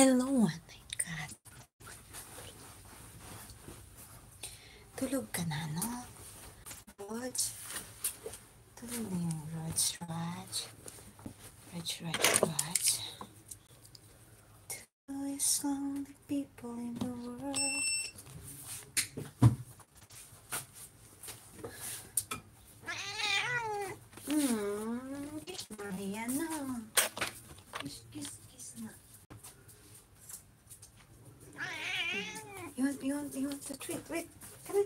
Hello, my God. Tulog ka na, no? Rods? Tulog na yung Rods, Rods. Rods, Rods, Rods. To is lonely people in the world. Hmm, kiss Maria na. Kiss, kiss, kiss na. You want, the treat? Wait, come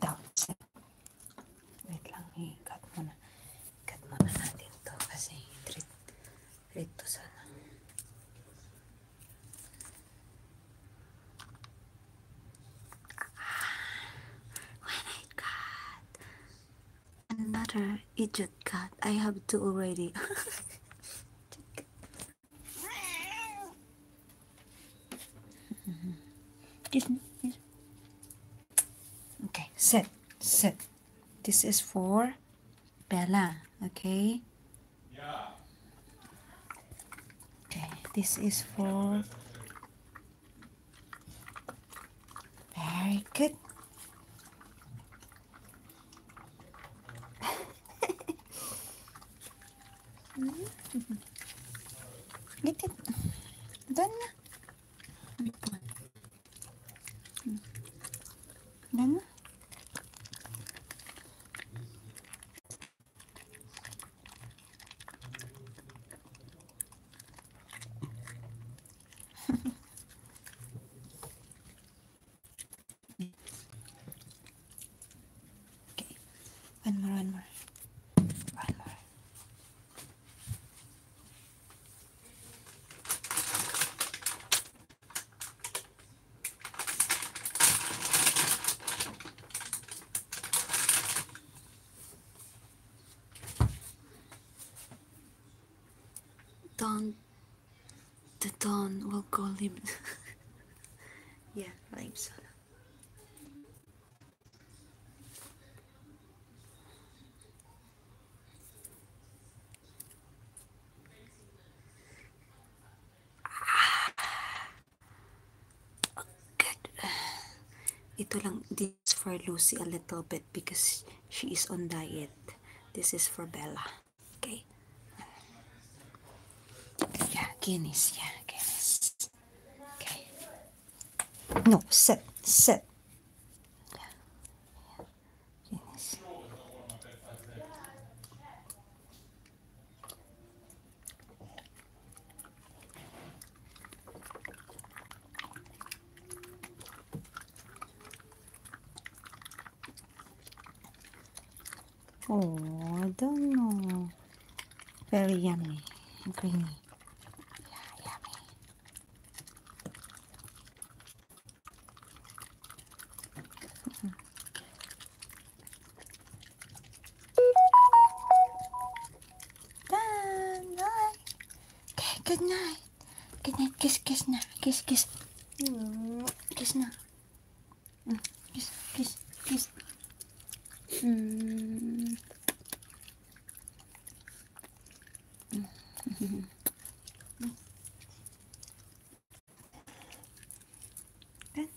down. Another idiot cut, I have two already. Okay, sit, sit. This is for Bella, okay? Okay, this is for. Very good. Get it. Donne. Donne. Dawn, the dawn will go live. yeah, so. Ah. Good. Ito lang, this for Lucy a little bit because she is on diet. This is for Bella. Okay. Yeah, Guinness. Yeah, Guinness. Okay. No. Yeah. Guinness. Oh, I don't know. Very yummy creamy. Good night. Good night. Kiss, kiss now. Kiss, kiss. Mm. Kiss now. Mm. Kiss, kiss, kiss. Mm. mm. Good.